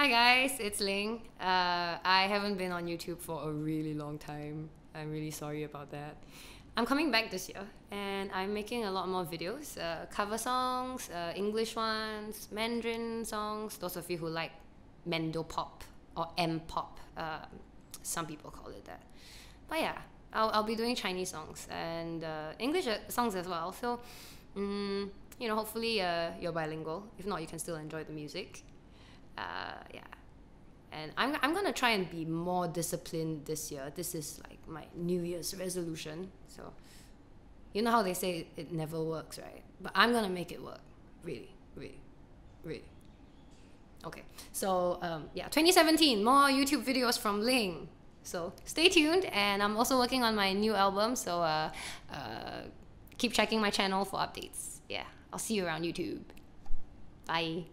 Hi guys, it's Ling. Uh, I haven't been on YouTube for a really long time. I'm really sorry about that. I'm coming back this year and I'm making a lot more videos uh, cover songs, uh, English ones, Mandarin songs. Those of you who like Mando pop or M pop, uh, some people call it that. But yeah, I'll, I'll be doing Chinese songs and uh, English uh, songs as well. So, um, you know, hopefully uh, you're bilingual. If not, you can still enjoy the music. Uh, yeah. And I'm, I'm gonna try and be more disciplined this year. This is like my New Year's resolution. So, you know how they say it never works, right? But I'm gonna make it work. Really, really, really. Okay, so um, yeah, 2017, more YouTube videos from Ling. So stay tuned, and I'm also working on my new album. So uh, uh, keep checking my channel for updates. Yeah, I'll see you around YouTube. Bye.